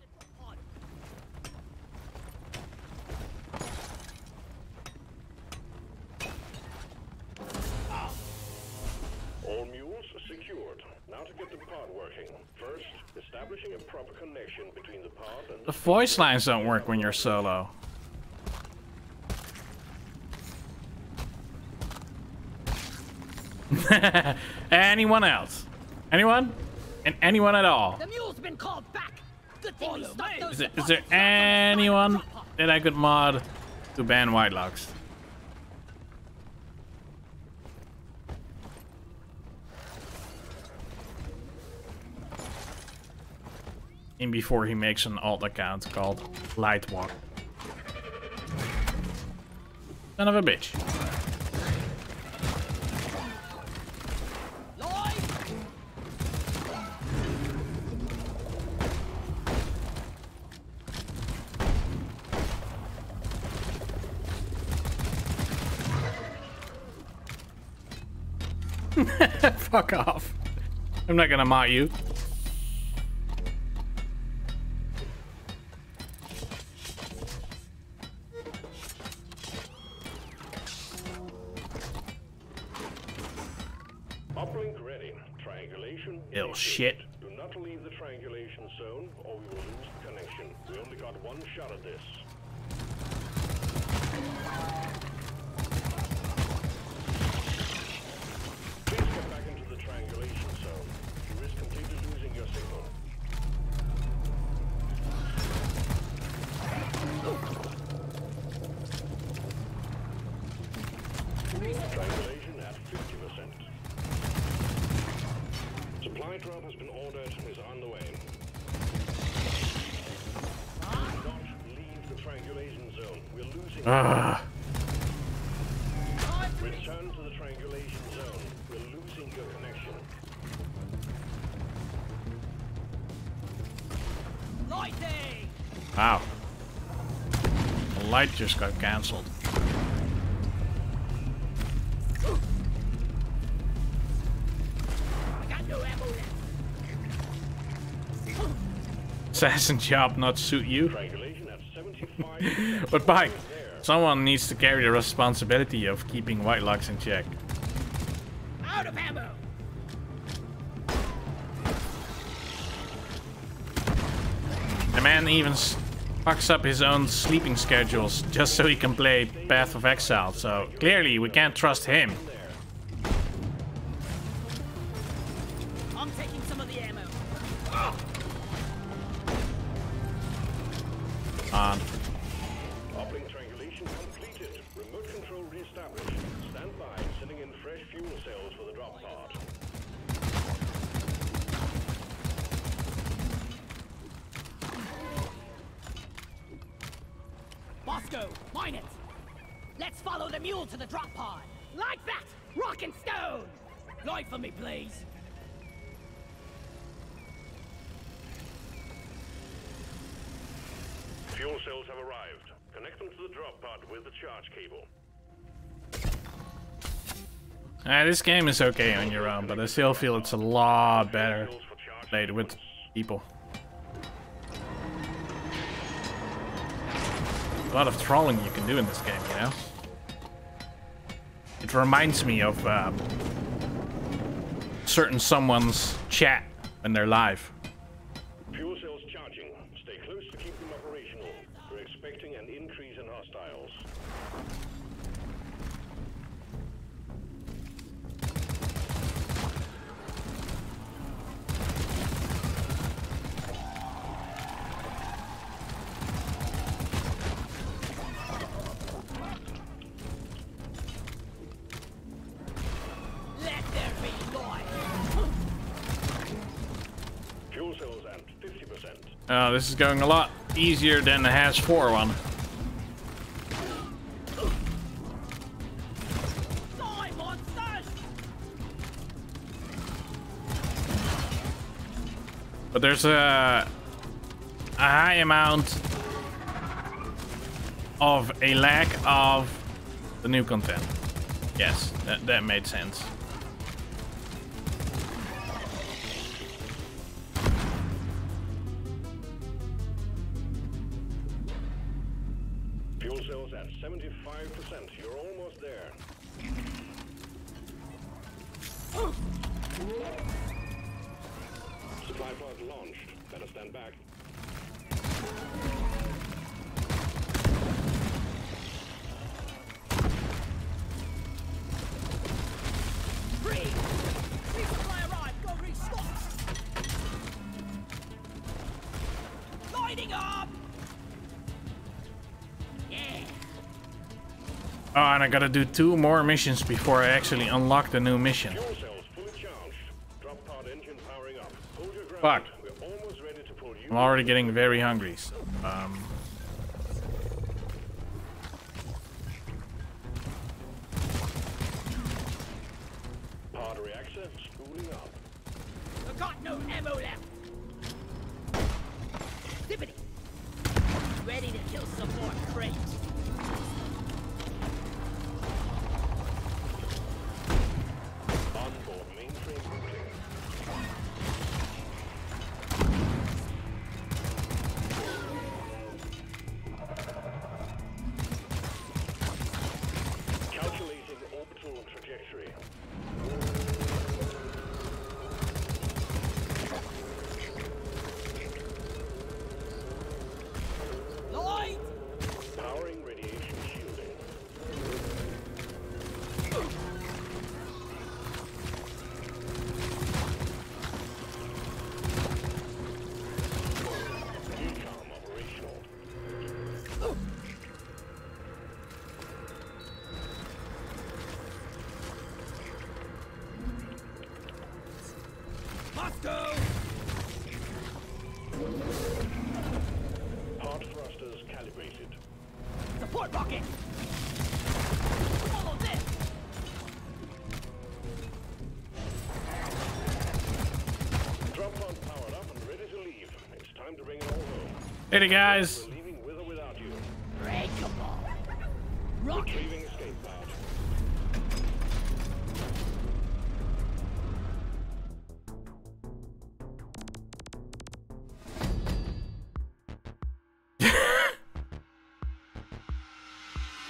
S3: All mules secured. Now to get the pod working. First, Establishing a proper connection between the pod and
S2: The voice lines don't work when you're solo. anyone else? Anyone? And anyone at all?
S1: The mule's been called back. Good thing we stopped those
S2: Is, it, is there
S1: supporters from outside the
S2: anyone that I could mod to ban white locks? In before he makes an alt account called Lightwalk. Son of a bitch.
S1: Lloyd!
S2: Fuck off. I'm not gonna mod you.
S3: uplink ready. Triangulation.
S2: Ill shit.
S3: Do not leave the triangulation zone or we will lose the connection. We only got one shot at this.
S2: Wow. The light just got cancelled. Assassin job not suit you.
S3: Triangulation at 75%.
S2: But Mike, someone needs to carry the responsibility of keeping white locks in check. The man even fucks up his own sleeping schedules just so he can play Path of Exile, so clearly we can't trust him. This game is okay on your own, but I still feel it's a lot better played with people. A lot of trolling you can do in this game, you know? It reminds me of um, certain someone's chat when they're live. This is going a lot easier than the Haz 4 one. But there's a, a high amount of a lack of the new content. Yes, that, that made sense. Gotta do two more missions before I actually unlock the new mission.
S3: Fuel cells fully charged. Drop pod engine powering up. Hold your ground.
S2: Fuck.
S3: We're almost ready to pull you.
S2: I'm already getting very hungry. so,
S3: Retrieving escape pod.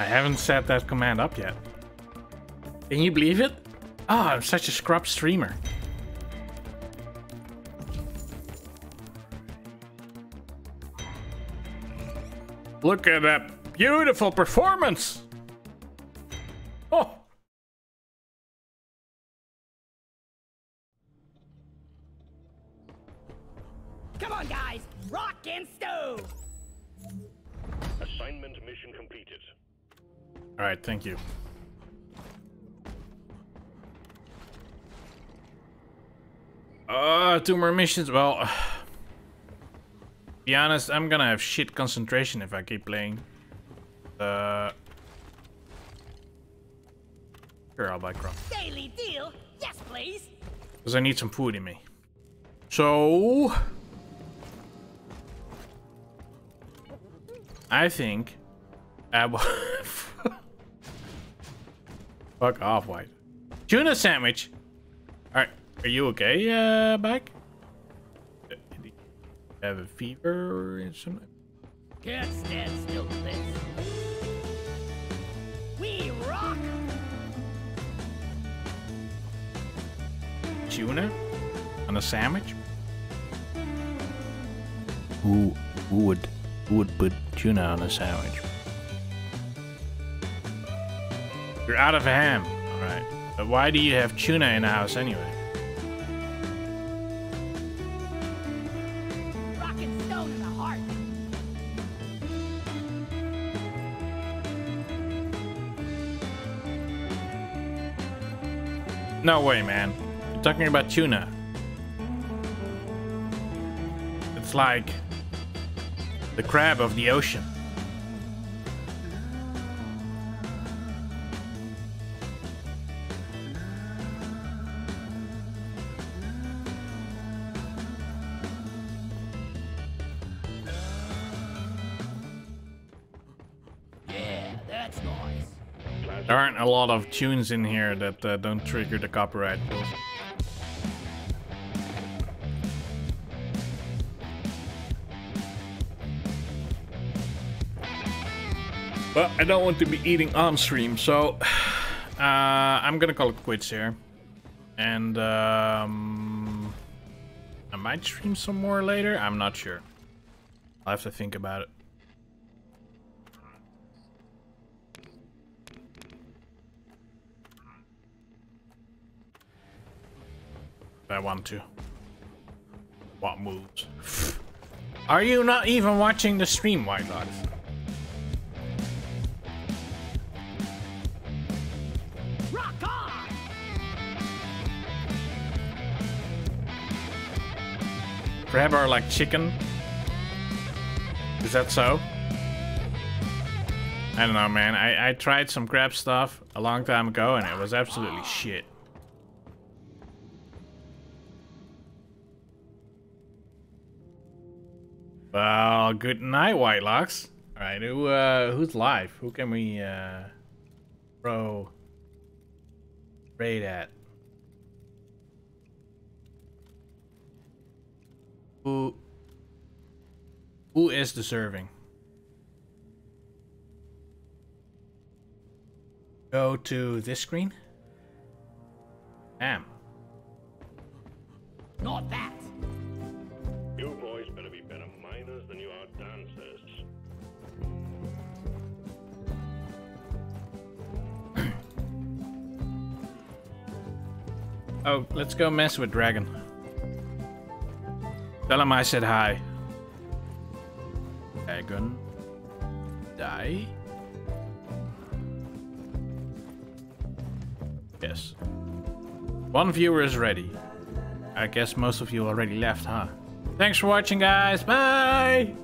S2: I haven't set that command up yet. Can you believe it? Oh, I'm such a scrub streamer. Look at that beautiful performance! Oh!
S1: Come on, guys! Rock and stone!
S3: Assignment mission completed.
S2: Alright, thank you. Uh, two more missions. Well, be honest, I'm gonna have shit concentration if I keep playing. Uh, sure, I'll buy crop.
S1: Daily deal? Yes, please!
S2: Because I need some food in me. So... I think... I. Fuck off, White. Tuna sandwich! Alright, are you okay, uh, back? Have a fever or something?
S1: Can't stand still to this. We rock!
S2: Tuna? On a sandwich? Who, who would who would put tuna on a sandwich? You're out of ham. Alright. But why do you have tuna in the house anyway? No way, man. You're talking about tuna. It's like the crab of the ocean. Lot of tunes in here that uh, don't trigger the copyright. But I don't want to be eating on stream, so uh, I'm gonna call it quits here. And um, I'm might stream some more later. I'm not sure. I'll have to think about it. I want to. What moves? Are you not even watching the stream, White Lox?
S1: Rock on!
S2: Crab are like chicken? Is that so? I don't know, man. I, I tried some crab stuff a long time ago and it was absolutely shit. Well, good night, White Locks. Alright, who uh who's live? Who can we uh throw raid at? Who who is deserving? Go to this screen. Damn.
S1: Not that!
S2: Oh, let's go mess with Dragon. Tell him I said hi. Dragon. Die. Yes. One viewer is ready. I guess most of you already left, huh? Thanks for watching, guys. Bye!